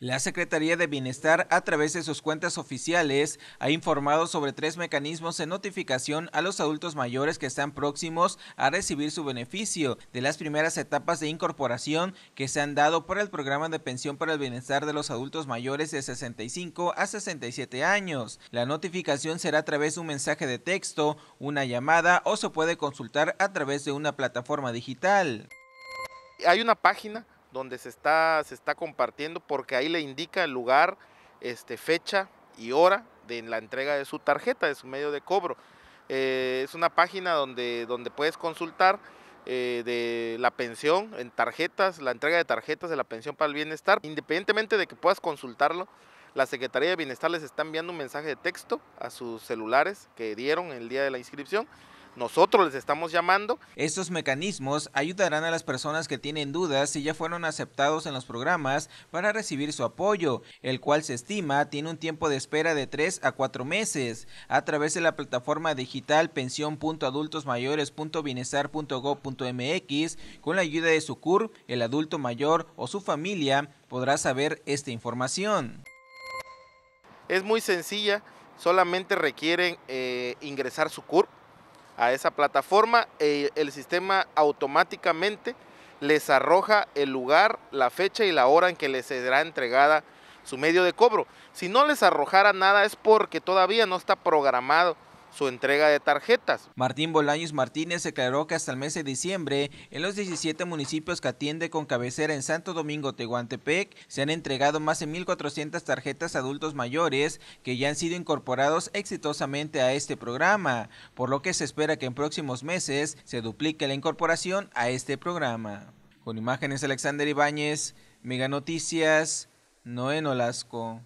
La Secretaría de Bienestar, a través de sus cuentas oficiales, ha informado sobre tres mecanismos de notificación a los adultos mayores que están próximos a recibir su beneficio de las primeras etapas de incorporación que se han dado por el Programa de Pensión para el Bienestar de los Adultos Mayores de 65 a 67 años. La notificación será a través de un mensaje de texto, una llamada o se puede consultar a través de una plataforma digital. Hay una página donde se está, se está compartiendo porque ahí le indica el lugar, este, fecha y hora de la entrega de su tarjeta, de su medio de cobro. Eh, es una página donde, donde puedes consultar eh, de la pensión en tarjetas, la entrega de tarjetas de la pensión para el bienestar. Independientemente de que puedas consultarlo, la Secretaría de Bienestar les está enviando un mensaje de texto a sus celulares que dieron el día de la inscripción nosotros les estamos llamando. Estos mecanismos ayudarán a las personas que tienen dudas si ya fueron aceptados en los programas para recibir su apoyo, el cual se estima tiene un tiempo de espera de 3 a 4 meses. A través de la plataforma digital pensión.adultosmayores.bienestar.gov.mx, con la ayuda de su CUR, el adulto mayor o su familia podrá saber esta información. Es muy sencilla, solamente requieren eh, ingresar su CUR a esa plataforma, eh, el sistema automáticamente les arroja el lugar, la fecha y la hora en que les será entregada su medio de cobro. Si no les arrojara nada es porque todavía no está programado su entrega de tarjetas. Martín Bolaños Martínez declaró que hasta el mes de diciembre, en los 17 municipios que atiende con cabecera en Santo Domingo, Tehuantepec, se han entregado más de 1.400 tarjetas a adultos mayores que ya han sido incorporados exitosamente a este programa, por lo que se espera que en próximos meses se duplique la incorporación a este programa. Con imágenes Alexander Ibáñez, Mega Noticias, Noé Nolasco.